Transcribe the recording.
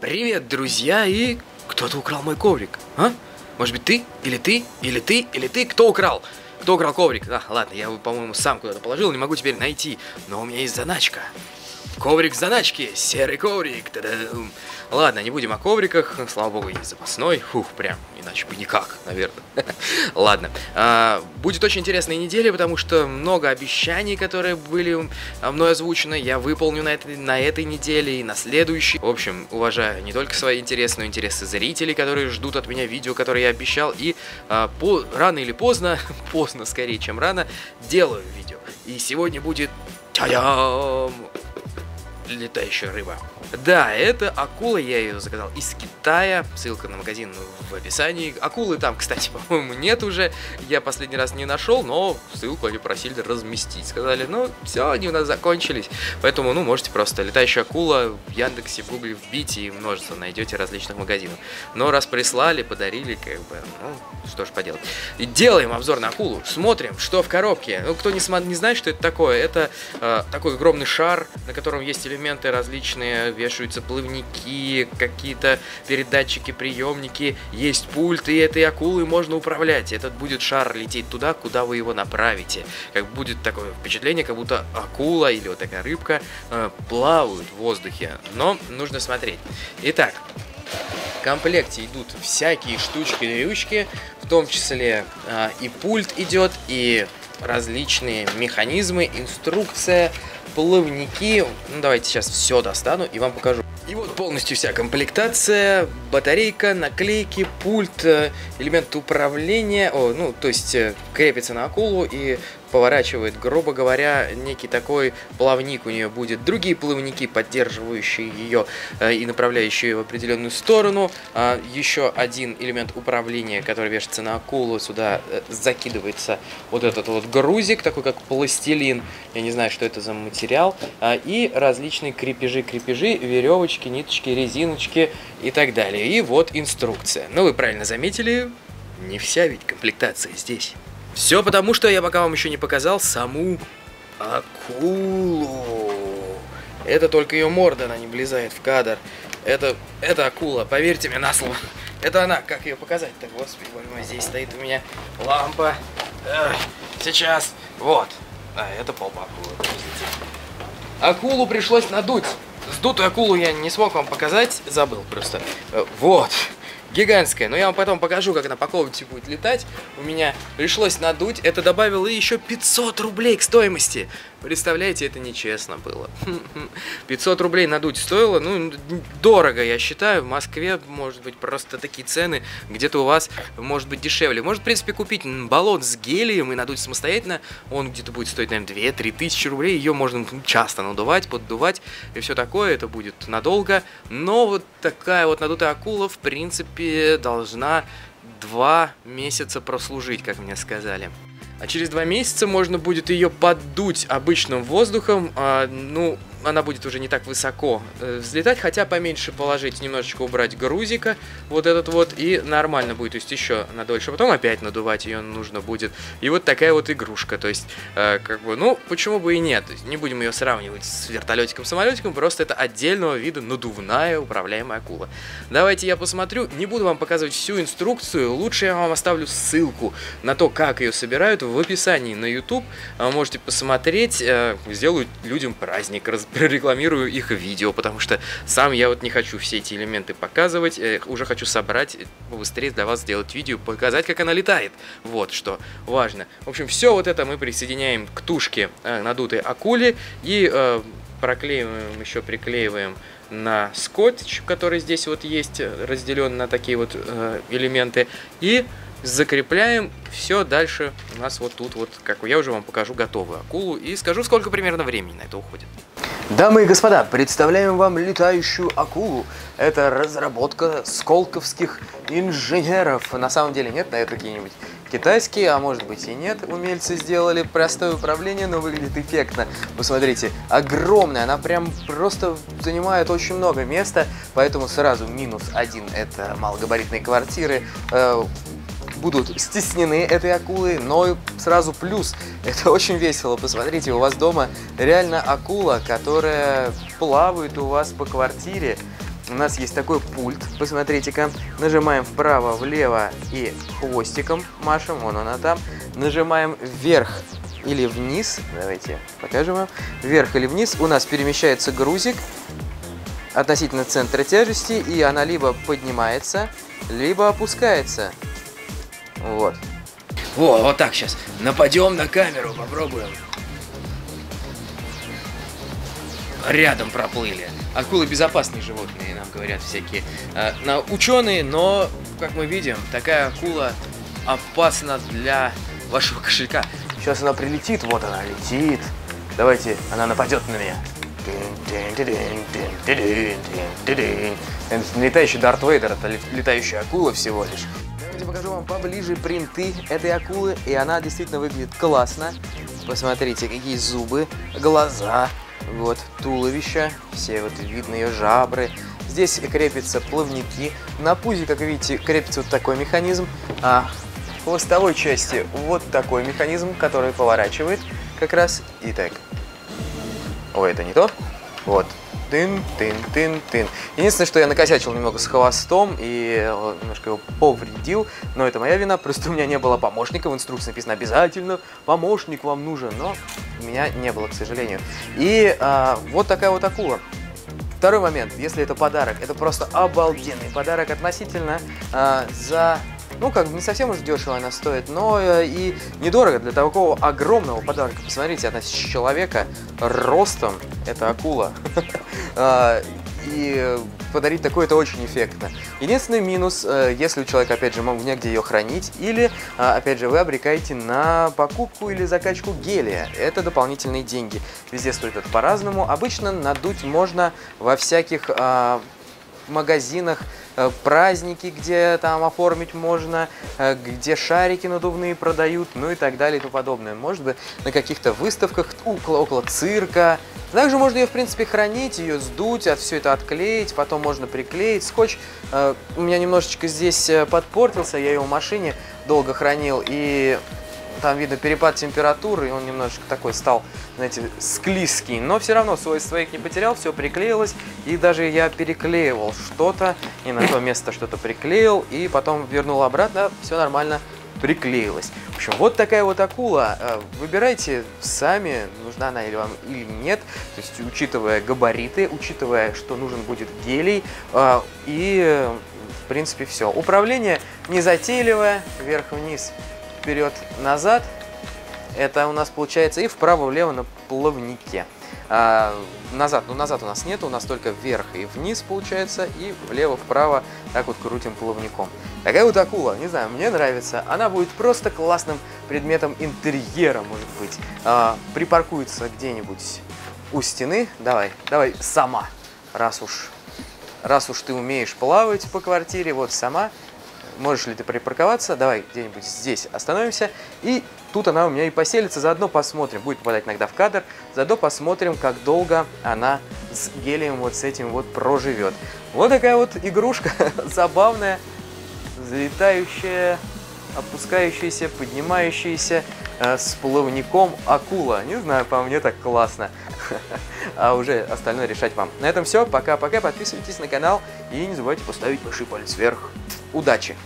Привет, друзья, и кто-то украл мой коврик, а? Может быть ты? Или ты? Или ты? Или ты? Кто украл? Кто украл коврик? А, ладно, я его, по-моему, сам куда-то положил, не могу теперь найти. Но у меня есть заначка. Коврик заначки, серый коврик. Та-дам. Ладно, не будем о ковриках. Слава богу, есть запасной. Фух, прям, иначе бы никак, наверное. Ладно. А, будет очень интересная неделя, потому что много обещаний, которые были мной озвучены, я выполню на этой, на этой неделе и на следующей. В общем, уважаю не только свои интересы, но и интересы зрителей, которые ждут от меня видео, которые я обещал. И а, по, рано или поздно, поздно скорее, чем рано, делаю видео. И сегодня будет... Та-дам! Летающая рыба. Да, это акула, я ее заказал из Китая, ссылка на магазин в описании. Акулы там, кстати, по-моему, нет уже, я последний раз не нашел, но ссылку они просили разместить. Сказали, ну, все, они у нас закончились, поэтому, ну, можете просто летающая акула в Яндексе, в Гугле вбить и множество найдете различных магазинов. Но раз прислали, подарили, как бы, ну, что ж поделать. И делаем обзор на акулу, смотрим, что в коробке. Ну, кто не, не знает, что это такое, это э, такой огромный шар, на котором есть элементы различные, вешаются плавники, какие-то передатчики, приемники, есть пульт, и этой акулой можно управлять. Этот будет шар лететь туда, куда вы его направите. Как будет такое впечатление, как будто акула или вот такая рыбка э, плавают в воздухе. Но нужно смотреть. Итак, в комплекте идут всякие штучки-дрючки, в том числе э, и пульт идет, и различные механизмы, инструкция, плавники. Ну, давайте сейчас все достану и вам покажу. И вот полностью вся комплектация, батарейка, наклейки, пульт, э, элемент управления, о, ну, то есть э, крепится на акулу и поворачивает, грубо говоря, некий такой плавник у нее будет. Другие плавники, поддерживающие ее э, и направляющие ее в определенную сторону. А, еще один элемент управления, который вешается на акулу, сюда э, закидывается вот этот вот грузик, такой как пластилин. Я не знаю, что это за материал. А, и различные крепежи, крепежи, веревочки, ниточки, резиночки и так далее. И вот инструкция. Ну, вы правильно заметили, не вся ведь комплектация здесь. Все потому, что я пока вам еще не показал саму акулу. Это только ее морда, она не влезает в кадр. Это, это акула, поверьте мне на слово. Это она, как ее показать-то, господи, боже мой, здесь стоит у меня лампа. Эх, сейчас, вот. А, это полба акулы, подождите. Акулу пришлось надуть. Сдутую акулу я не смог вам показать, забыл просто. Э, вот гигантская. Но я вам потом покажу, как она по будет летать. У меня пришлось надуть. Это добавило еще 500 рублей к стоимости. Представляете, это нечестно было. 500 рублей надуть стоило, ну, дорого, я считаю. В Москве, может быть, просто такие цены. Где-то у вас, может быть, дешевле. Может, в принципе, купить баллон с гелием и надуть самостоятельно. Он где-то будет стоить, наверное, 2-3 тысячи рублей. Ее можно часто надувать, поддувать и все такое. Это будет надолго. Но вот такая вот надутая акула, в принципе, должна два месяца прослужить, как мне сказали. А через два месяца можно будет ее поддуть обычным воздухом, а, ну, она будет уже не так высоко э, взлетать, хотя поменьше положить, немножечко убрать грузика, вот этот вот, и нормально будет, то есть еще на дольше, потом опять надувать ее нужно будет. И вот такая вот игрушка, то есть, э, как бы, ну, почему бы и нет, не будем ее сравнивать с вертолетиком-самолетиком, просто это отдельного вида надувная управляемая акула. Давайте я посмотрю, не буду вам показывать всю инструкцию, лучше я вам оставлю ссылку на то, как ее собирают в описании на YouTube, можете посмотреть, э, сделаю людям праздник, прорекламирую их видео, потому что сам я вот не хочу все эти элементы показывать, э, уже хочу собрать, э, побыстрее для вас сделать видео, показать, как она летает. Вот что важно. В общем, все вот это мы присоединяем к тушке э, надутой акули и э, проклеиваем, еще приклеиваем на скотч, который здесь вот есть, разделен на такие вот э, элементы, и закрепляем все дальше у нас вот тут вот, как я уже вам покажу готовую акулу и скажу, сколько примерно времени на это уходит. Дамы и господа, представляем вам летающую акулу. Это разработка сколковских инженеров. На самом деле нет, это какие-нибудь китайские, а может быть и нет. Умельцы сделали простое управление, но выглядит эффектно. Посмотрите, огромная, она прям просто занимает очень много места, поэтому сразу минус один – это малогабаритные квартиры. Будут стеснены этой акулы, но сразу плюс. Это очень весело. Посмотрите, у вас дома реально акула, которая плавает у вас по квартире. у нас есть такой пульт, посмотрите-ка. Нажимаем вправо, влево и хвостиком машем, вон она там. Нажимаем вверх или вниз, давайте покажем вам. Вверх или вниз у нас перемещается грузик относительно центра тяжести, и она либо поднимается, либо опускается. Вот. Во, вот так сейчас. Нападем на камеру, попробуем. Рядом проплыли. Акулы безопасные животные, нам говорят всякие э, на, ученые, но, как мы видим, такая акула опасна для вашего кошелька. Сейчас она прилетит, вот она летит. Давайте, она нападет на меня. Это летающий Дарт Вейдер, это летающая акула всего лишь. Давайте покажу вам поближе принты этой акулы, и она действительно выглядит классно. Посмотрите, какие зубы, глаза, вот туловище, все вот видны ее жабры. Здесь крепятся плавники. На пузе, как видите, крепится вот такой механизм. А в хвостовой части вот такой механизм, который поворачивает как раз. И так. Ой, это не то. Вот. Тын, тын, тын, тын. Единственное, что я накосячил немного с хвостом и э, немножко его повредил, но это моя вина, просто у меня не было помощника, в инструкции написано обязательно помощник вам нужен, но у меня не было, к сожалению. И а, вот такая вот акула. Второй момент, если это подарок, это просто обалденный подарок относительно а, за ну, как бы не совсем уж дешево она стоит, но э, и недорого для такого огромного подарка. Посмотрите, она с человека ростом, это акула. А, и подарить такое это очень эффектно. Единственный минус, э, если у человека, опять же, негде ее хранить, или, а, опять же, вы обрекаете на покупку или закачку гелия. Это дополнительные деньги. Везде стоит это по-разному. Обычно надуть можно во всяких а, магазинах, Э, праздники, где там оформить можно, э, где шарики надувные продают, ну и так далее и тому подобное. Может быть, на каких-то выставках около, около цирка. Также можно ее, в принципе, хранить, ее сдуть, от все это отклеить, потом можно приклеить. Скотч э, у меня немножечко здесь подпортился, я его в машине долго хранил, и там видно перепад температуры, и он немножечко такой стал, знаете, склизкий. Но все равно свойств своих не потерял, все приклеилось. И даже я переклеивал что-то, и на то место что-то приклеил, и потом вернул обратно, все нормально приклеилось. В общем, вот такая вот акула. Э, выбирайте сами, нужна она или вам или нет. То есть, учитывая габариты, учитывая, что нужен будет гелий. Э, и, в принципе, все. Управление незатейливое, вверх-вниз вперед-назад. Это у нас получается и вправо-влево на плавнике. А, назад, ну назад у нас нет, у нас только вверх и вниз получается, и влево-вправо так вот крутим плавником. Такая вот акула, не знаю, мне нравится. Она будет просто классным предметом интерьера, может быть. А, припаркуется где-нибудь у стены. Давай, давай сама, раз уж, раз уж ты умеешь плавать по квартире, вот сама можешь ли ты припарковаться, давай где-нибудь здесь остановимся, и тут она у меня и поселится, заодно посмотрим, будет попадать иногда в кадр, заодно посмотрим, как долго она с гелием вот с этим вот проживет. Вот такая вот игрушка забавная, залетающая, опускающаяся, поднимающаяся э, с плавником акула. Не знаю, по мне так классно. а уже остальное решать вам. На этом все. Пока-пока. Подписывайтесь на канал и не забывайте поставить большой палец вверх. Удачи!